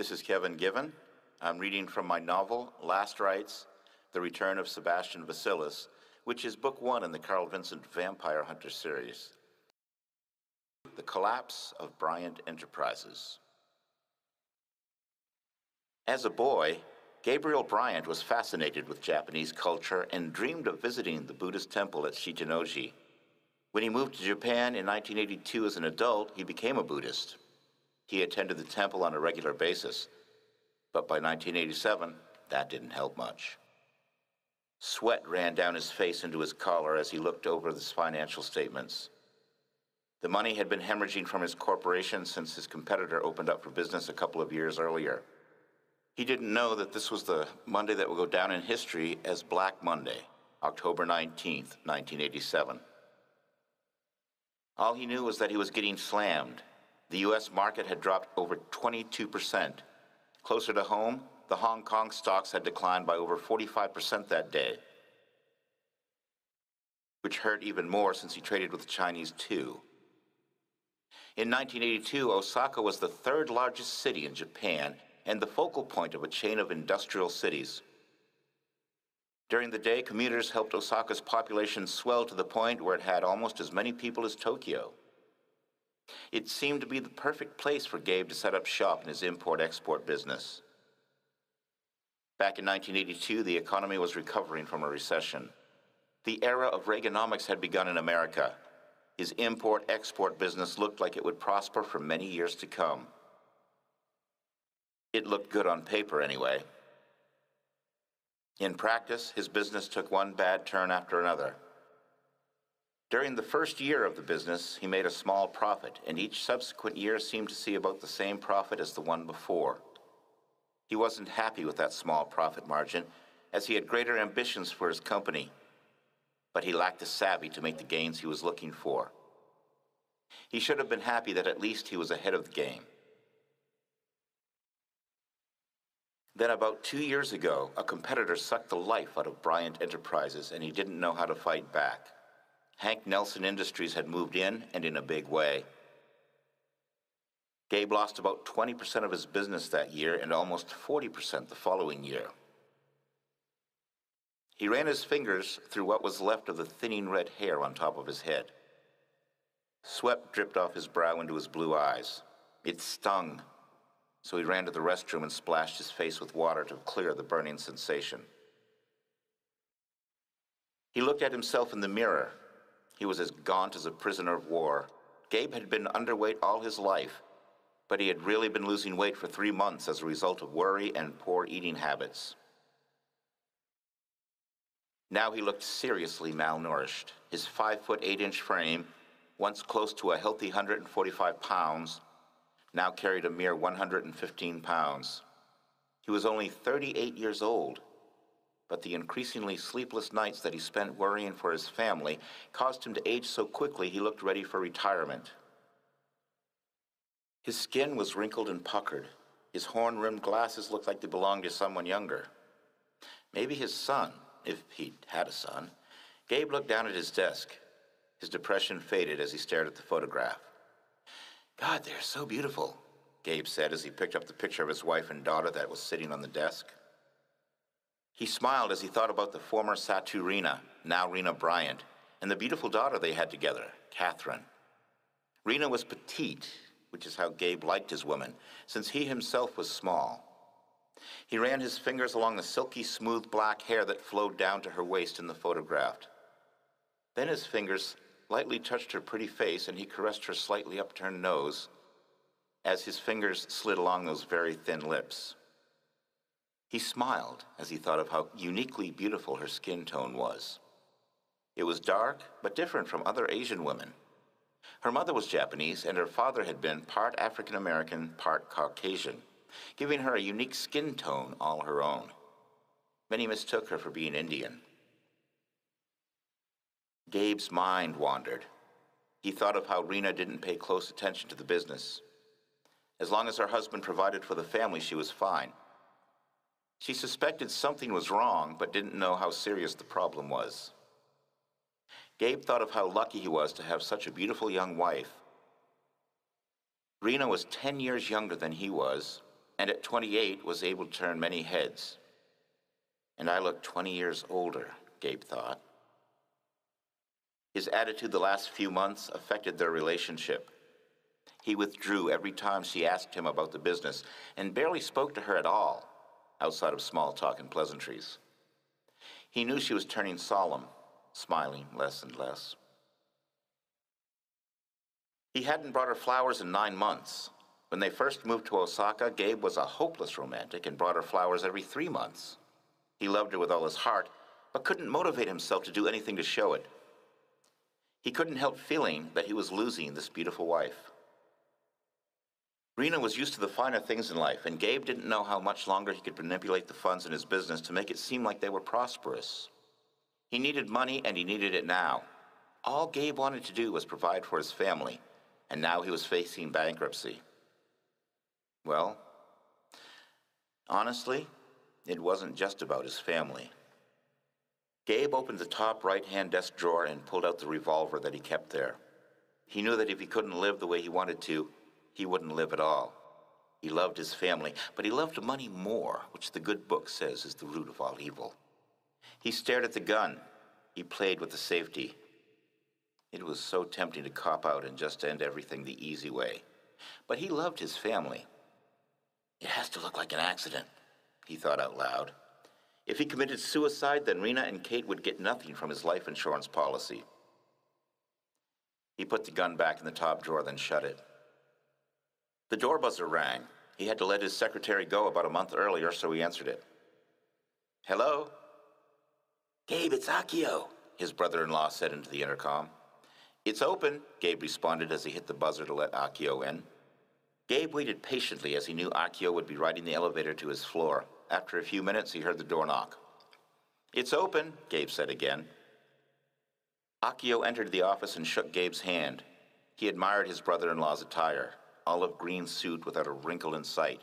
This is Kevin Given. I'm reading from my novel, Last Rites The Return of Sebastian Vasilis, which is book one in the Carl Vincent Vampire Hunter series. The Collapse of Bryant Enterprises. As a boy, Gabriel Bryant was fascinated with Japanese culture and dreamed of visiting the Buddhist temple at Shitennoji. When he moved to Japan in 1982 as an adult, he became a Buddhist. He attended the temple on a regular basis, but by 1987, that didn't help much. Sweat ran down his face into his collar as he looked over his financial statements. The money had been hemorrhaging from his corporation since his competitor opened up for business a couple of years earlier. He didn't know that this was the Monday that will go down in history as Black Monday, October 19th, 1987. All he knew was that he was getting slammed. The US market had dropped over 22%. Closer to home, the Hong Kong stocks had declined by over 45% that day, which hurt even more since he traded with the Chinese too. In 1982, Osaka was the third largest city in Japan and the focal point of a chain of industrial cities. During the day, commuters helped Osaka's population swell to the point where it had almost as many people as Tokyo. It seemed to be the perfect place for Gabe to set up shop in his import export business. Back in 1982, the economy was recovering from a recession. The era of Reaganomics had begun in America. His import export business looked like it would prosper for many years to come. It looked good on paper, anyway. In practice, his business took one bad turn after another. During the first year of the business, he made a small profit, and each subsequent year seemed to see about the same profit as the one before. He wasn't happy with that small profit margin, as he had greater ambitions for his company, but he lacked the savvy to make the gains he was looking for. He should have been happy that at least he was ahead of the game. Then, about two years ago, a competitor sucked the life out of Bryant Enterprises, and he didn't know how to fight back. Hank Nelson Industries had moved in, and in a big way. Gabe lost about 20% of his business that year and almost 40% the following year. He ran his fingers through what was left of the thinning red hair on top of his head. Sweat dripped off his brow into his blue eyes. It stung, so he ran to the restroom and splashed his face with water to clear the burning sensation. He looked at himself in the mirror he was as gaunt as a prisoner of war. Gabe had been underweight all his life, but he had really been losing weight for three months as a result of worry and poor eating habits. Now he looked seriously malnourished. His five foot eight inch frame, once close to a healthy 145 pounds, now carried a mere 115 pounds. He was only 38 years old but the increasingly sleepless nights that he spent worrying for his family caused him to age so quickly he looked ready for retirement. His skin was wrinkled and puckered. His horn rimmed glasses looked like they belonged to someone younger. Maybe his son, if he'd had a son. Gabe looked down at his desk. His depression faded as he stared at the photograph. God, they're so beautiful, Gabe said as he picked up the picture of his wife and daughter that was sitting on the desk. He smiled as he thought about the former Sato Rena, now Rena Bryant, and the beautiful daughter they had together, Catherine. Rena was petite, which is how Gabe liked his women, since he himself was small. He ran his fingers along the silky smooth black hair that flowed down to her waist in the photograph. Then his fingers lightly touched her pretty face and he caressed her slightly upturned nose as his fingers slid along those very thin lips. He smiled as he thought of how uniquely beautiful her skin tone was. It was dark, but different from other Asian women. Her mother was Japanese, and her father had been part African American, part Caucasian, giving her a unique skin tone all her own. Many mistook her for being Indian. Gabe's mind wandered. He thought of how Rena didn't pay close attention to the business. As long as her husband provided for the family, she was fine. She suspected something was wrong, but didn't know how serious the problem was. Gabe thought of how lucky he was to have such a beautiful young wife. Rena was 10 years younger than he was, and at 28 was able to turn many heads. And I look 20 years older, Gabe thought. His attitude the last few months affected their relationship. He withdrew every time she asked him about the business and barely spoke to her at all, outside of small talk and pleasantries. He knew she was turning solemn, smiling less and less. He hadn't brought her flowers in nine months. When they first moved to Osaka, Gabe was a hopeless romantic and brought her flowers every three months. He loved her with all his heart, but couldn't motivate himself to do anything to show it. He couldn't help feeling that he was losing this beautiful wife. Rena was used to the finer things in life, and Gabe didn't know how much longer he could manipulate the funds in his business to make it seem like they were prosperous. He needed money, and he needed it now. All Gabe wanted to do was provide for his family, and now he was facing bankruptcy. Well, honestly, it wasn't just about his family. Gabe opened the top right hand desk drawer and pulled out the revolver that he kept there. He knew that if he couldn't live the way he wanted to, he wouldn't live at all. He loved his family, but he loved money more, which the good book says is the root of all evil. He stared at the gun. He played with the safety. It was so tempting to cop out and just end everything the easy way. But he loved his family. It has to look like an accident, he thought out loud. If he committed suicide, then Rena and Kate would get nothing from his life insurance policy. He put the gun back in the top drawer, then shut it. The door buzzer rang. He had to let his secretary go about a month earlier, so he answered it. Hello? Gabe, it's Akio, his brother in law said into the intercom. It's open, Gabe responded as he hit the buzzer to let Akio in. Gabe waited patiently as he knew Akio would be riding the elevator to his floor. After a few minutes, he heard the door knock. It's open, Gabe said again. Akio entered the office and shook Gabe's hand. He admired his brother in law's attire olive green suit without a wrinkle in sight.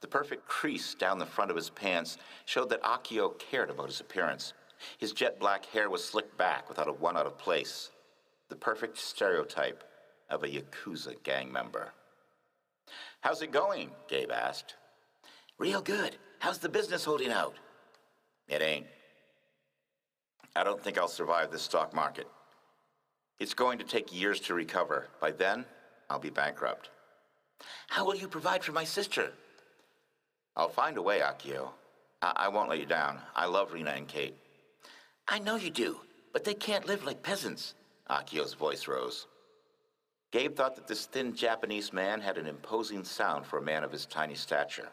The perfect crease down the front of his pants showed that Akio cared about his appearance. His jet black hair was slicked back without a one out of place. The perfect stereotype of a Yakuza gang member. How's it going? Gabe asked. Real good. How's the business holding out? It ain't. I don't think I'll survive this stock market. It's going to take years to recover. By then, I'll be bankrupt. How will you provide for my sister? I'll find a way, Akio. I, I won't let you down. I love Rena and Kate. I know you do, but they can't live like peasants. Akio's voice rose. Gabe thought that this thin Japanese man had an imposing sound for a man of his tiny stature.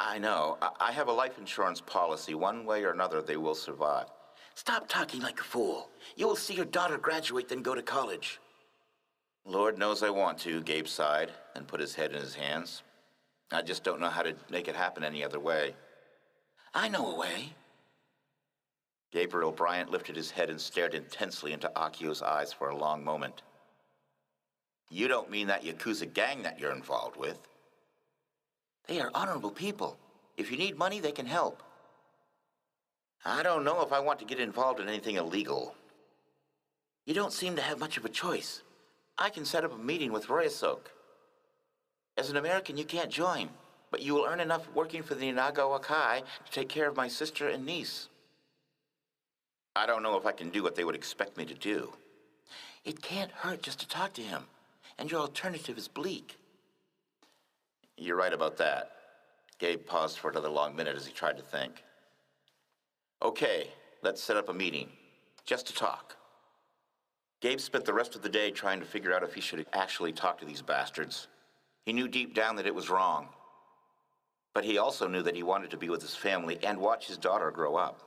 I know. I, I have a life insurance policy. One way or another, they will survive. Stop talking like a fool. You will see your daughter graduate, then go to college. Lord knows I want to, Gabe sighed and put his head in his hands. I just don't know how to make it happen any other way. I know a way. Gabriel Bryant lifted his head and stared intensely into Akio's eyes for a long moment. You don't mean that Yakuza gang that you're involved with? They are honorable people. If you need money, they can help. I don't know if I want to get involved in anything illegal. You don't seem to have much of a choice. I can set up a meeting with Royasok. As an American, you can't join, but you will earn enough working for the Inagawa Kai to take care of my sister and niece. I don't know if I can do what they would expect me to do. It can't hurt just to talk to him, and your alternative is bleak. You're right about that. Gabe paused for another long minute as he tried to think. Okay, let's set up a meeting, just to talk. Gabe spent the rest of the day trying to figure out if he should actually talk to these bastards. He knew deep down that it was wrong. But he also knew that he wanted to be with his family and watch his daughter grow up.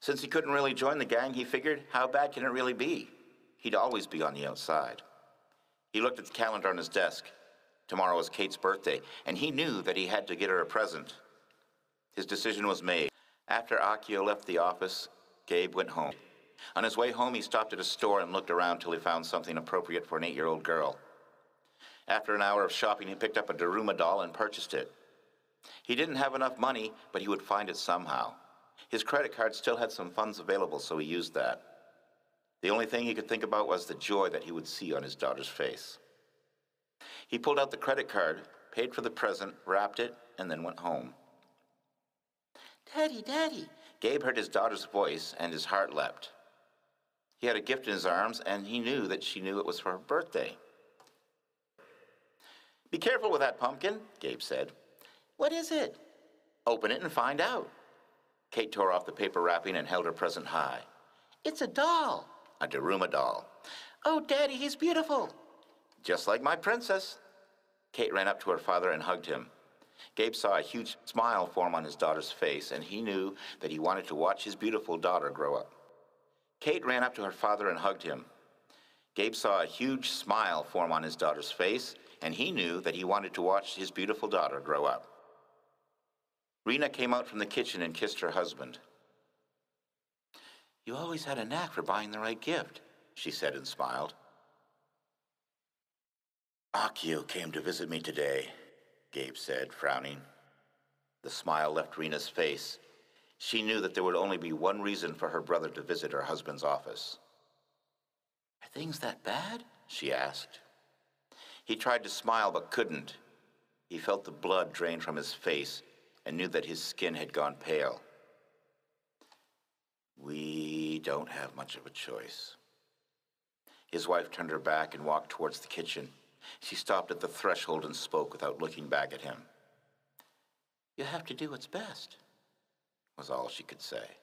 Since he couldn't really join the gang, he figured, how bad can it really be? He'd always be on the outside. He looked at the calendar on his desk. Tomorrow was Kate's birthday, and he knew that he had to get her a present. His decision was made. After Akio left the office, Gabe went home. On his way home, he stopped at a store and looked around till he found something appropriate for an eight year old girl. After an hour of shopping, he picked up a Daruma doll and purchased it. He didn't have enough money, but he would find it somehow. His credit card still had some funds available, so he used that. The only thing he could think about was the joy that he would see on his daughter's face. He pulled out the credit card, paid for the present, wrapped it, and then went home. Daddy, Daddy! Gabe heard his daughter's voice, and his heart leapt. He had a gift in his arms, and he knew that she knew it was for her birthday. Be careful with that pumpkin, Gabe said. What is it? Open it and find out. Kate tore off the paper wrapping and held her present high. It's a doll, a Daruma doll. Oh, Daddy, he's beautiful. Just like my princess. Kate ran up to her father and hugged him. Gabe saw a huge smile form on his daughter's face, and he knew that he wanted to watch his beautiful daughter grow up. Kate ran up to her father and hugged him. Gabe saw a huge smile form on his daughter's face, and he knew that he wanted to watch his beautiful daughter grow up. Rena came out from the kitchen and kissed her husband. You always had a knack for buying the right gift, she said and smiled. Akio came to visit me today, Gabe said, frowning. The smile left Rena's face. She knew that there would only be one reason for her brother to visit her husband's office. Are things that bad? she asked. He tried to smile but couldn't. He felt the blood drain from his face and knew that his skin had gone pale. We don't have much of a choice. His wife turned her back and walked towards the kitchen. She stopped at the threshold and spoke without looking back at him. You have to do what's best, was all she could say.